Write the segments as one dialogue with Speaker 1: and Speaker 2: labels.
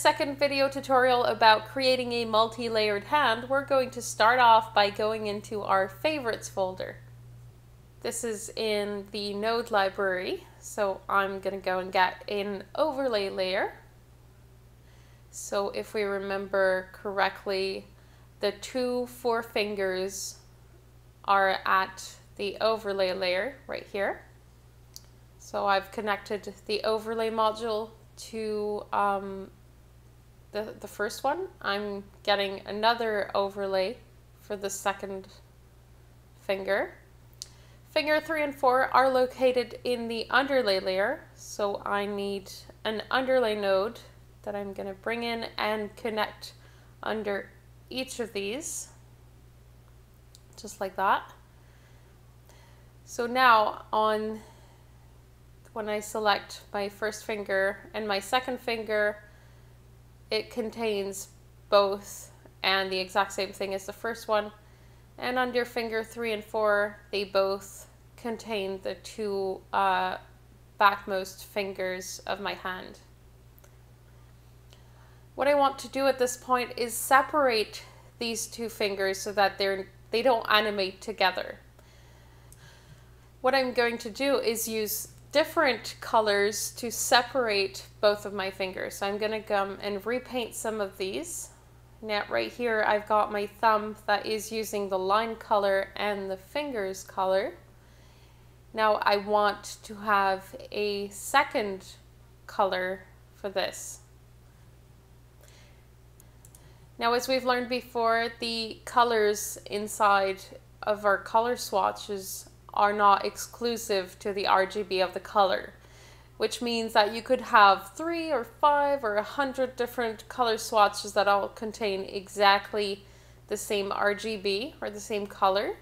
Speaker 1: second video tutorial about creating a multi-layered hand, we're going to start off by going into our favorites folder. This is in the node library, so I'm going to go and get an overlay layer. So if we remember correctly, the two four fingers are at the overlay layer right here. So I've connected the overlay module to um, the, the first one. I'm getting another overlay for the second finger. Finger 3 and 4 are located in the underlay layer, so I need an underlay node that I'm going to bring in and connect under each of these, just like that. So now on when I select my first finger and my second finger, it contains both and the exact same thing as the first one. And under finger three and four, they both contain the two uh, backmost fingers of my hand. What I want to do at this point is separate these two fingers so that they're, they don't animate together. What I'm going to do is use different colors to separate both of my fingers. So I'm going to come and repaint some of these. Now right here I've got my thumb that is using the line color and the fingers color. Now I want to have a second color for this. Now as we've learned before, the colors inside of our color swatches are not exclusive to the RGB of the color, which means that you could have three or five or a hundred different color swatches that all contain exactly the same RGB or the same color,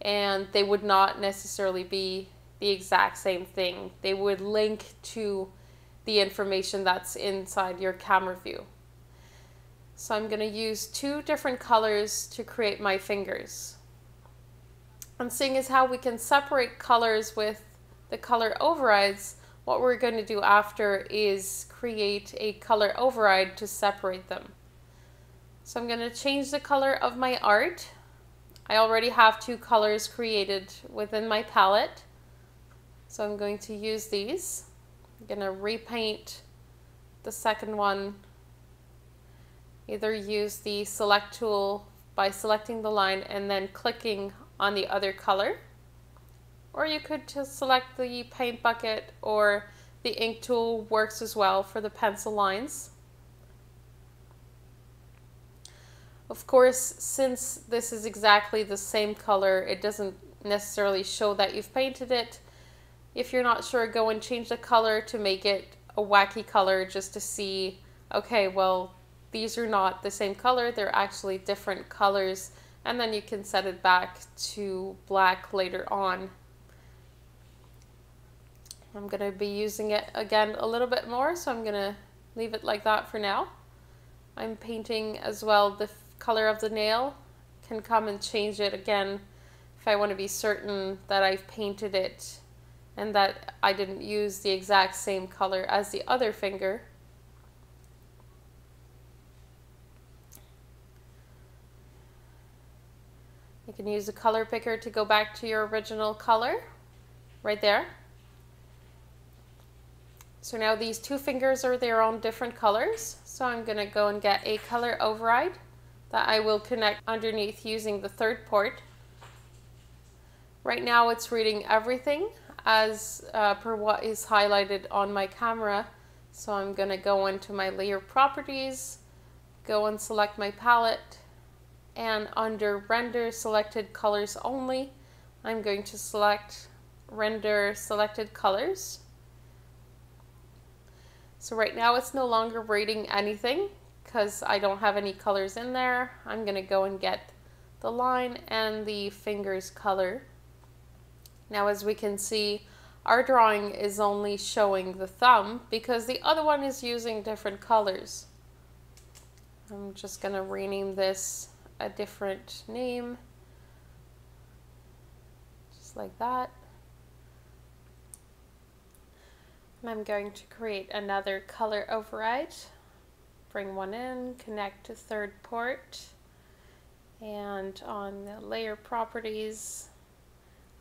Speaker 1: and they would not necessarily be the exact same thing. They would link to the information that's inside your camera view. So I'm going to use two different colors to create my fingers. And seeing is how we can separate colors with the color overrides, what we're going to do after is create a color override to separate them. So I'm going to change the color of my art. I already have two colors created within my palette. So I'm going to use these. I'm going to repaint the second one. Either use the select tool by selecting the line and then clicking on the other color. Or you could just select the paint bucket or the ink tool works as well for the pencil lines. Of course, since this is exactly the same color, it doesn't necessarily show that you've painted it. If you're not sure, go and change the color to make it a wacky color just to see, okay, well, these are not the same color, they're actually different colors and then you can set it back to black later on. I'm going to be using it again a little bit more, so I'm going to leave it like that for now. I'm painting as well the color of the nail. Can come and change it again if I want to be certain that I've painted it and that I didn't use the exact same color as the other finger. You can use a color picker to go back to your original color right there. So now these two fingers are their own different colors. So I'm going to go and get a color override that I will connect underneath using the third port. Right now it's reading everything as uh, per what is highlighted on my camera. So I'm going to go into my layer properties, go and select my palette, and under render selected colors only I'm going to select render selected colors. So right now it's no longer reading anything because I don't have any colors in there. I'm gonna go and get the line and the fingers color. Now as we can see our drawing is only showing the thumb because the other one is using different colors. I'm just gonna rename this a different name, just like that. And I'm going to create another color override bring one in, connect to third port, and on the layer properties,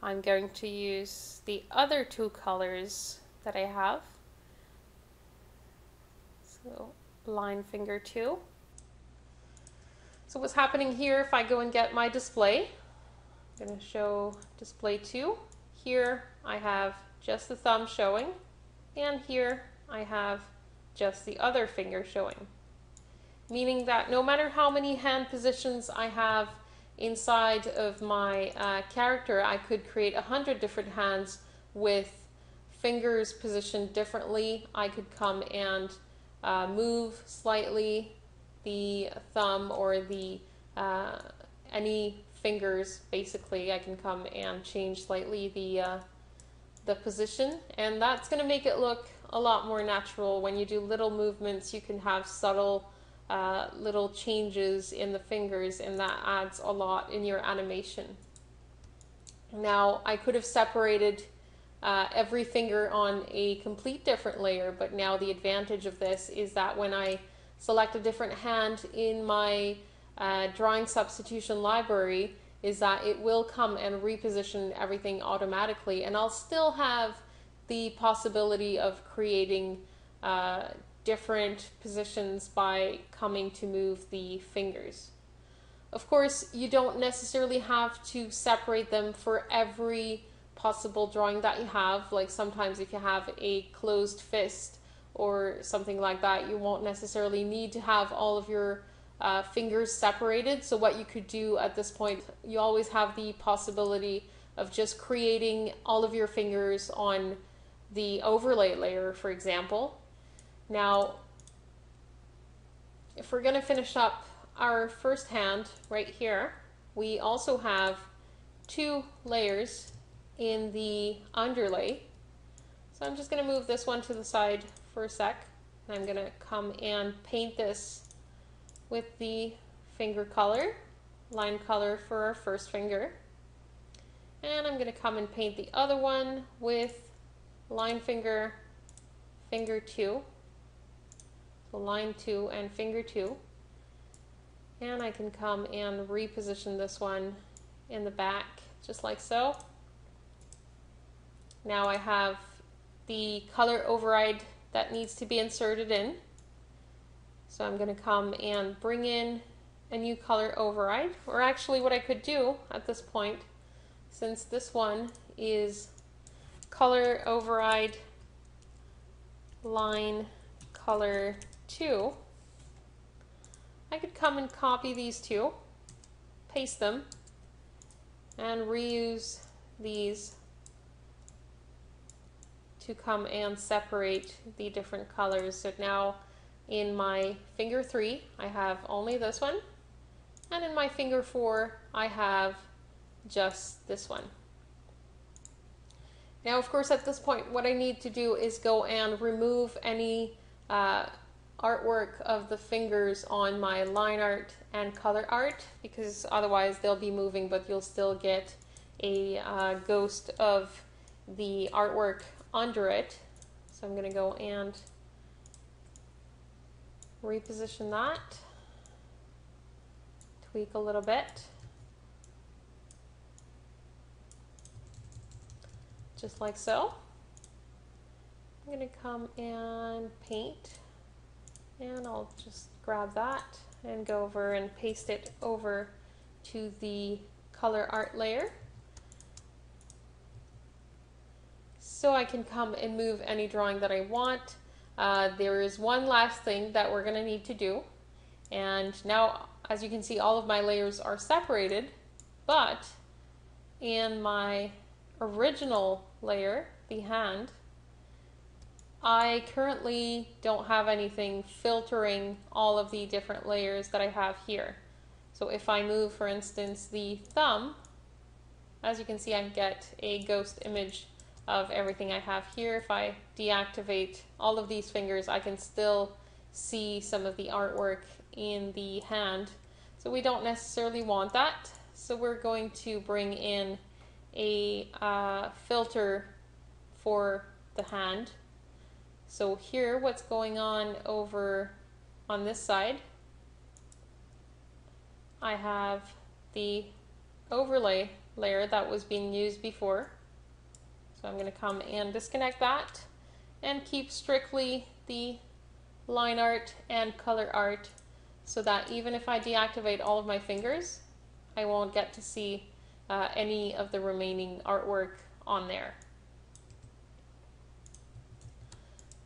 Speaker 1: I'm going to use the other two colors that I have. So line finger 2. So what's happening here if I go and get my display, I'm going to show display 2. Here I have just the thumb showing and here I have just the other finger showing. Meaning that no matter how many hand positions I have inside of my uh, character, I could create a hundred different hands with fingers positioned differently. I could come and uh, move slightly the thumb or the uh, any fingers basically I can come and change slightly the uh, the position. And that's going to make it look a lot more natural. When you do little movements you can have subtle uh, little changes in the fingers and that adds a lot in your animation. Now I could have separated uh, every finger on a complete different layer but now the advantage of this is that when I select a different hand in my uh, drawing substitution library is that it will come and reposition everything automatically and I'll still have the possibility of creating uh, different positions by coming to move the fingers. Of course, you don't necessarily have to separate them for every possible drawing that you have. Like sometimes if you have a closed fist or something like that, you won't necessarily need to have all of your uh, fingers separated. So what you could do at this point, you always have the possibility of just creating all of your fingers on the overlay layer, for example. Now, if we're going to finish up our first hand right here, we also have two layers in the underlay. So I'm just going to move this one to the side for a sec. And I'm to come and paint this with the finger color, line color for our first finger. And I'm to come and paint the other one with line finger, finger 2. So line 2 and finger 2. And I can come and reposition this one in the back just like so. Now I have the color override that needs to be inserted in. So I'm going to come and bring in a new color override, or actually what I could do at this point, since this one is color override line color 2, I could come and copy these two, paste them, and reuse these to come and separate the different colors. So now in my finger three, I have only this one. And in my finger four, I have just this one. Now, of course, at this point, what I need to do is go and remove any uh, artwork of the fingers on my line art and color art because otherwise they'll be moving, but you'll still get a uh, ghost of the artwork under it. So I'm going to go and reposition that, tweak a little bit. Just like so. I'm going to come and paint and I'll just grab that and go over and paste it over to the color art layer. So I can come and move any drawing that I want uh, there is one last thing that we're going to need to do. And now, as you can see, all of my layers are separated, but in my original layer, the hand, I currently don't have anything filtering all of the different layers that I have here. So if I move, for instance, the thumb, as you can see, I get a ghost image of everything I have here. If I deactivate all of these fingers, I can still see some of the artwork in the hand. So we don't necessarily want that. So we're going to bring in a uh, filter for the hand. So here what's going on over on this side, I have the overlay layer that was being used before. So I'm going to come and disconnect that and keep strictly the line art and color art so that even if I deactivate all of my fingers, I won't get to see uh, any of the remaining artwork on there.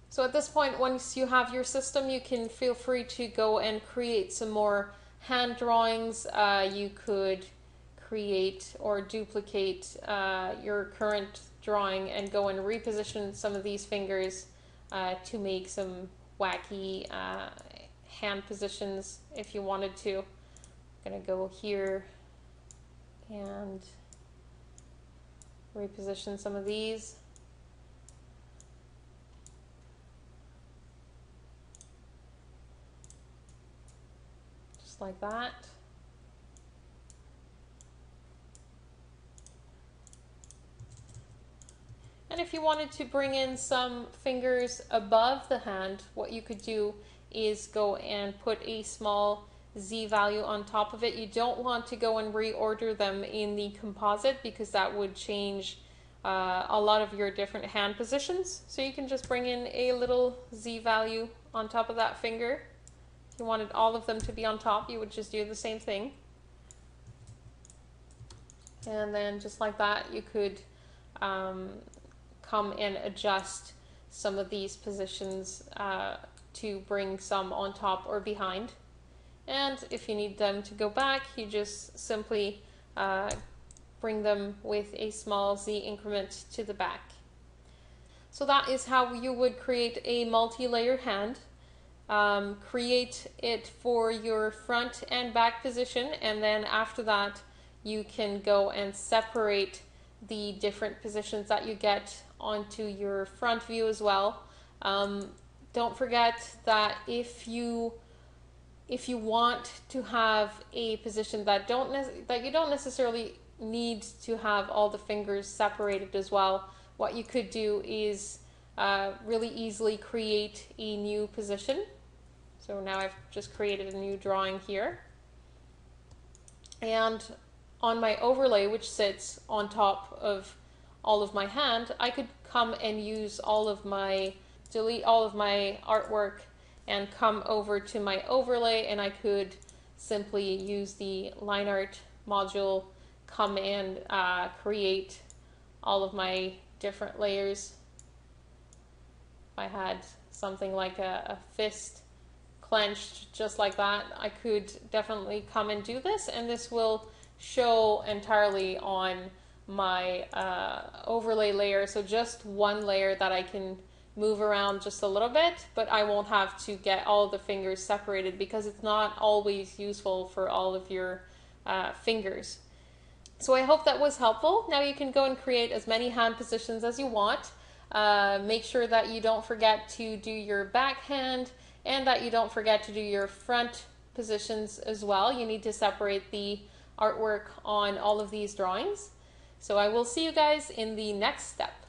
Speaker 1: So at this point, once you have your system, you can feel free to go and create some more hand drawings. Uh, you could create or duplicate uh, your current drawing and go and reposition some of these fingers uh, to make some wacky uh, hand positions if you wanted to. I'm going to go here and reposition some of these. Just like that. And if you wanted to bring in some fingers above the hand, what you could do is go and put a small Z value on top of it. You don't want to go and reorder them in the composite because that would change uh, a lot of your different hand positions. So you can just bring in a little Z value on top of that finger. If you wanted all of them to be on top, you would just do the same thing. And then just like that, you could um, come and adjust some of these positions uh, to bring some on top or behind. And if you need them to go back, you just simply uh, bring them with a small Z increment to the back. So that is how you would create a multi-layer hand. Um, create it for your front and back position and then after that you can go and separate the different positions that you get onto your front view as well. Um, don't forget that if you if you want to have a position that don't that you don't necessarily need to have all the fingers separated as well, what you could do is uh, really easily create a new position. So now I've just created a new drawing here. And on my overlay, which sits on top of all of my hand, I could come and use all of my, delete all of my artwork and come over to my overlay and I could simply use the line art module, come and uh, create all of my different layers. If I had something like a, a fist clenched just like that, I could definitely come and do this and this will show entirely on my uh, overlay layer. So just one layer that I can move around just a little bit, but I won't have to get all the fingers separated because it's not always useful for all of your uh, fingers. So I hope that was helpful. Now you can go and create as many hand positions as you want. Uh, make sure that you don't forget to do your backhand and that you don't forget to do your front positions as well. You need to separate the artwork on all of these drawings. So I will see you guys in the next step.